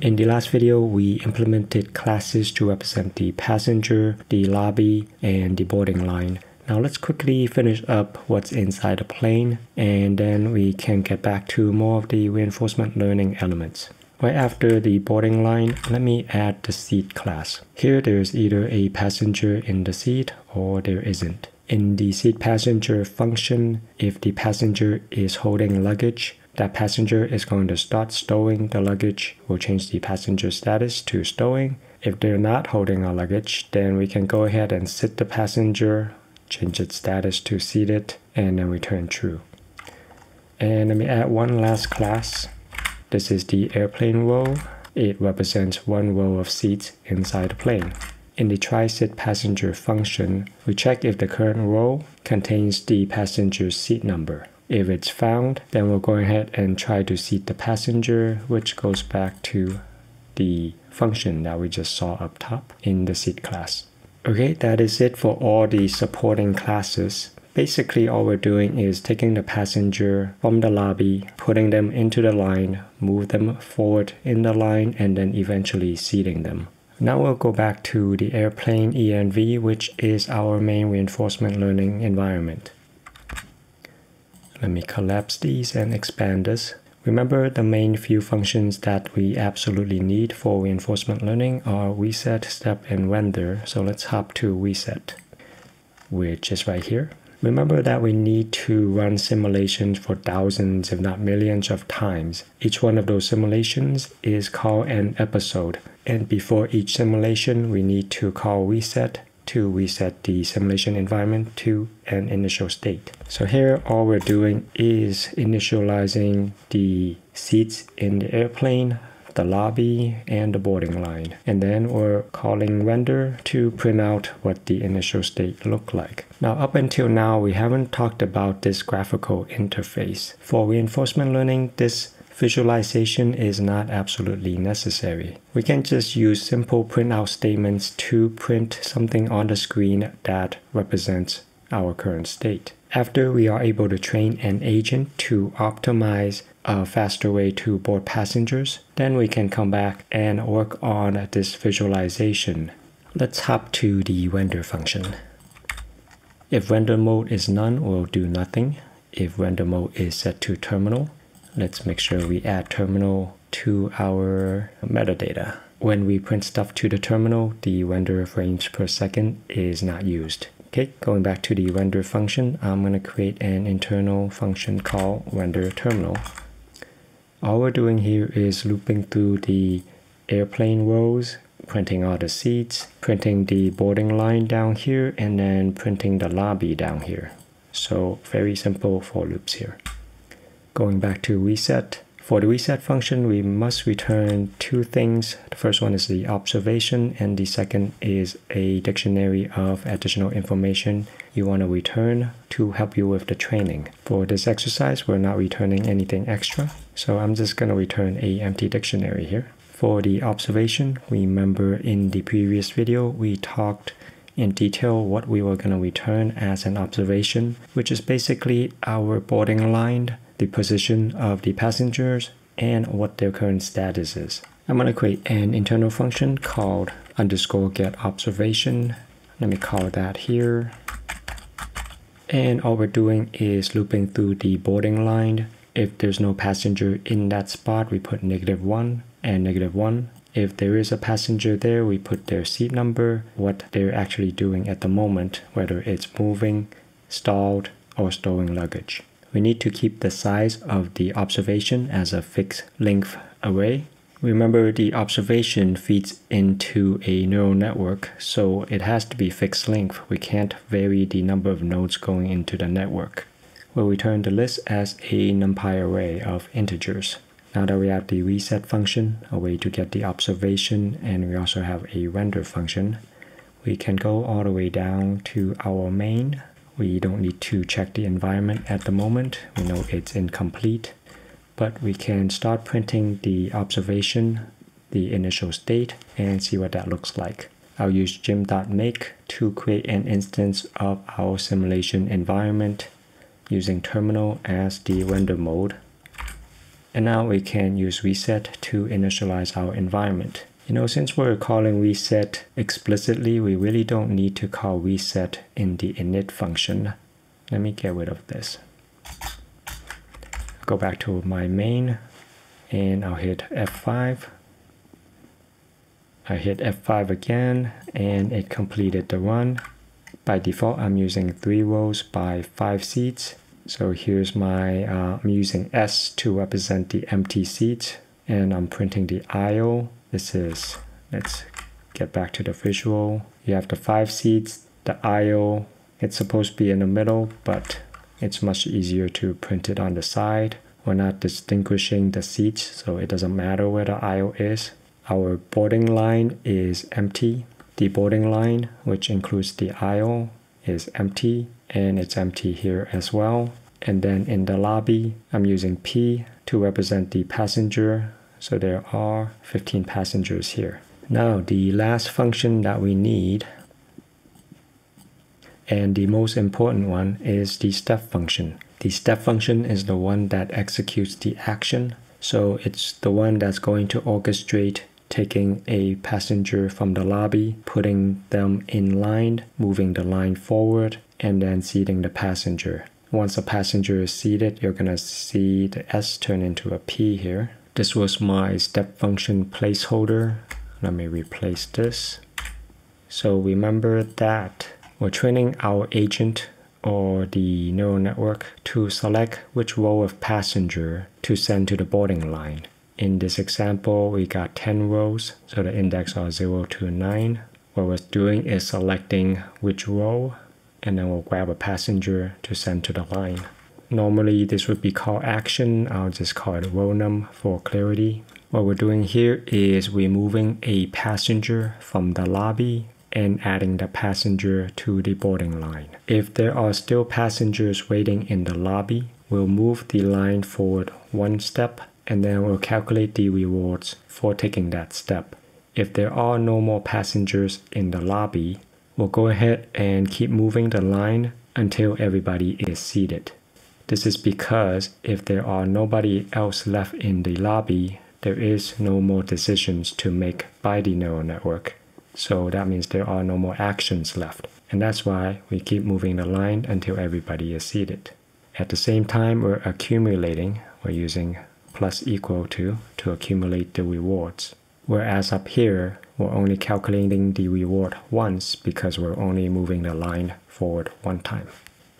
In the last video, we implemented classes to represent the passenger, the lobby, and the boarding line. Now let's quickly finish up what's inside the plane and then we can get back to more of the reinforcement learning elements. Right after the boarding line, let me add the seat class. Here there's either a passenger in the seat or there isn't. In the seat passenger function, if the passenger is holding luggage, that passenger is going to start stowing the luggage. We'll change the passenger status to stowing. If they're not holding our luggage, then we can go ahead and sit the passenger, change its status to seated, and then return true. And let me add one last class. This is the airplane row. It represents one row of seats inside the plane. In the try-sit passenger function, we check if the current row contains the passenger's seat number. If it's found, then we'll go ahead and try to seat the passenger, which goes back to the function that we just saw up top in the seat class. Okay, that is it for all the supporting classes. Basically, all we're doing is taking the passenger from the lobby, putting them into the line, move them forward in the line, and then eventually seating them. Now we'll go back to the airplane ENV, which is our main reinforcement learning environment. Let me collapse these and expand this. Remember the main few functions that we absolutely need for reinforcement learning are reset, step, and render. So let's hop to reset, which is right here. Remember that we need to run simulations for thousands, if not millions of times. Each one of those simulations is called an episode. And before each simulation, we need to call reset to reset the simulation environment to an initial state. So here all we're doing is initializing the seats in the airplane, the lobby, and the boarding line. And then we're calling render to print out what the initial state looked like. Now up until now we haven't talked about this graphical interface. For reinforcement learning, this visualization is not absolutely necessary. We can just use simple printout statements to print something on the screen that represents our current state. After we are able to train an agent to optimize a faster way to board passengers, then we can come back and work on this visualization. Let's hop to the render function. If render mode is none, we'll do nothing. If render mode is set to terminal, let's make sure we add terminal to our metadata. When we print stuff to the terminal, the render frames per second is not used. Okay, going back to the render function, I'm going to create an internal function called render terminal. All we're doing here is looping through the airplane rows, printing all the seats, printing the boarding line down here, and then printing the lobby down here. So very simple for loops here. Going back to reset. For the reset function, we must return two things. The first one is the observation, and the second is a dictionary of additional information you want to return to help you with the training. For this exercise, we're not returning anything extra, so I'm just going to return a empty dictionary here. For the observation, remember in the previous video, we talked in detail what we were going to return as an observation, which is basically our boarding line the position of the passengers, and what their current status is. I'm going to create an internal function called underscore get observation. Let me call that here. And all we're doing is looping through the boarding line. If there's no passenger in that spot, we put negative one and negative one. If there is a passenger there, we put their seat number, what they're actually doing at the moment, whether it's moving, stalled, or stowing luggage. We need to keep the size of the observation as a fixed length array. Remember the observation feeds into a neural network, so it has to be fixed length. We can't vary the number of nodes going into the network. We'll return the list as a numpy array of integers. Now that we have the reset function, a way to get the observation, and we also have a render function, we can go all the way down to our main we don't need to check the environment at the moment. We know it's incomplete, but we can start printing the observation, the initial state, and see what that looks like. I'll use gym.make to create an instance of our simulation environment using terminal as the render mode. And now we can use reset to initialize our environment. You know, since we're calling reset explicitly, we really don't need to call reset in the init function. Let me get rid of this. Go back to my main and I'll hit F5. I hit F5 again and it completed the run. By default, I'm using three rows by five seats. So here's my, uh, I'm using S to represent the empty seats and I'm printing the IO this is, let's get back to the visual. You have the five seats, the aisle. it's supposed to be in the middle, but it's much easier to print it on the side. We're not distinguishing the seats, so it doesn't matter where the aisle is. Our boarding line is empty. The boarding line, which includes the aisle, is empty, and it's empty here as well. And then in the lobby, I'm using P to represent the passenger so there are 15 passengers here. Now the last function that we need and the most important one is the step function. The step function is the one that executes the action. So it's the one that's going to orchestrate taking a passenger from the lobby, putting them in line, moving the line forward, and then seating the passenger. Once a passenger is seated, you're going to see the S turn into a P here. This was my step function placeholder. Let me replace this. So remember that we're training our agent or the neural network to select which row of passenger to send to the boarding line. In this example, we got 10 rows, so the index are 0 to 9. What we're doing is selecting which row, and then we'll grab a passenger to send to the line. Normally this would be called action. I'll just call it num for clarity. What we're doing here is removing a passenger from the lobby and adding the passenger to the boarding line. If there are still passengers waiting in the lobby, we'll move the line forward one step and then we'll calculate the rewards for taking that step. If there are no more passengers in the lobby, we'll go ahead and keep moving the line until everybody is seated. This is because if there are nobody else left in the lobby, there is no more decisions to make by the neural network. So that means there are no more actions left. And that's why we keep moving the line until everybody is seated. At the same time, we're accumulating, we're using plus equal to to accumulate the rewards. Whereas up here, we're only calculating the reward once because we're only moving the line forward one time.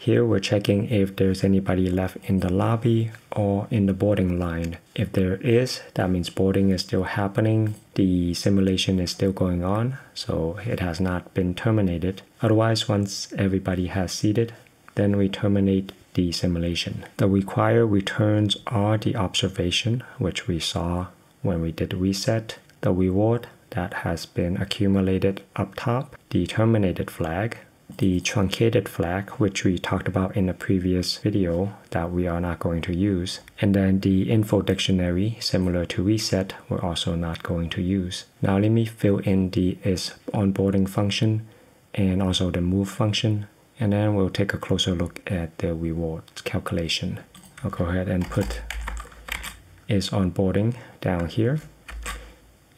Here we're checking if there's anybody left in the lobby or in the boarding line. If there is, that means boarding is still happening. The simulation is still going on, so it has not been terminated. Otherwise, once everybody has seated, then we terminate the simulation. The required returns are the observation, which we saw when we did reset, the reward that has been accumulated up top, the terminated flag, the truncated flag, which we talked about in a previous video that we are not going to use. And then the info dictionary, similar to reset, we're also not going to use. Now let me fill in the is onboarding function and also the move function. And then we'll take a closer look at the rewards calculation. I'll go ahead and put is onboarding down here.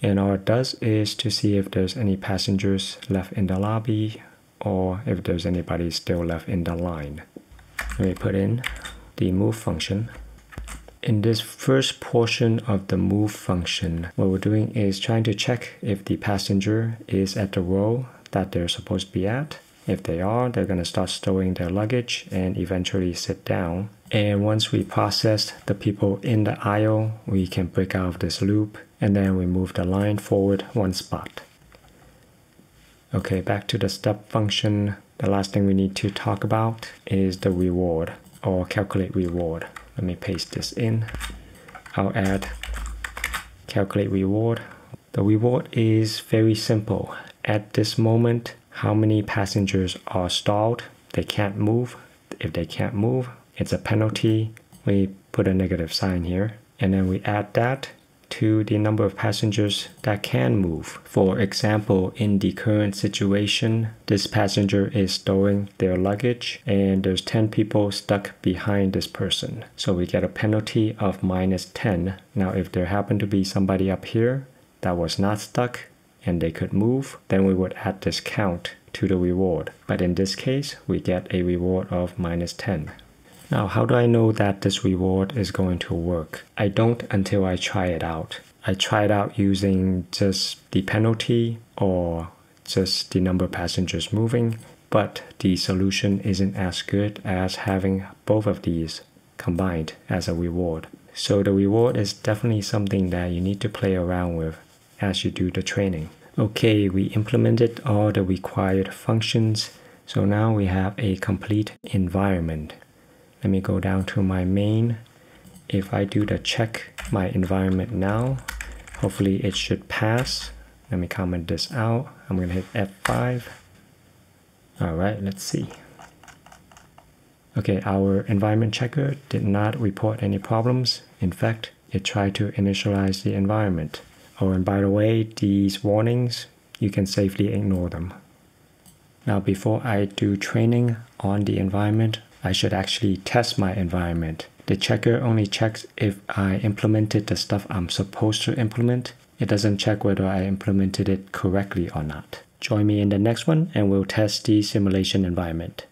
And all it does is to see if there's any passengers left in the lobby or if there's anybody still left in the line. Let me put in the move function. In this first portion of the move function, what we're doing is trying to check if the passenger is at the row that they're supposed to be at. If they are, they're going to start stowing their luggage and eventually sit down. And once we process the people in the aisle, we can break out of this loop and then we move the line forward one spot. Okay, back to the step function. The last thing we need to talk about is the reward or calculate reward. Let me paste this in. I'll add calculate reward. The reward is very simple. At this moment, how many passengers are stalled? They can't move. If they can't move, it's a penalty. We put a negative sign here and then we add that to the number of passengers that can move. For example, in the current situation, this passenger is storing their luggage and there's 10 people stuck behind this person. So we get a penalty of minus 10. Now if there happened to be somebody up here that was not stuck and they could move, then we would add this count to the reward. But in this case, we get a reward of minus 10. Now, how do I know that this reward is going to work? I don't until I try it out. I try it out using just the penalty or just the number of passengers moving, but the solution isn't as good as having both of these combined as a reward. So the reward is definitely something that you need to play around with as you do the training. Okay, we implemented all the required functions. So now we have a complete environment. Let me go down to my main. If I do the check my environment now, hopefully it should pass. Let me comment this out. I'm gonna hit F5. All right, let's see. Okay, our environment checker did not report any problems. In fact, it tried to initialize the environment. Oh, and by the way, these warnings, you can safely ignore them. Now, before I do training on the environment, I should actually test my environment. The checker only checks if I implemented the stuff I'm supposed to implement. It doesn't check whether I implemented it correctly or not. Join me in the next one and we'll test the simulation environment.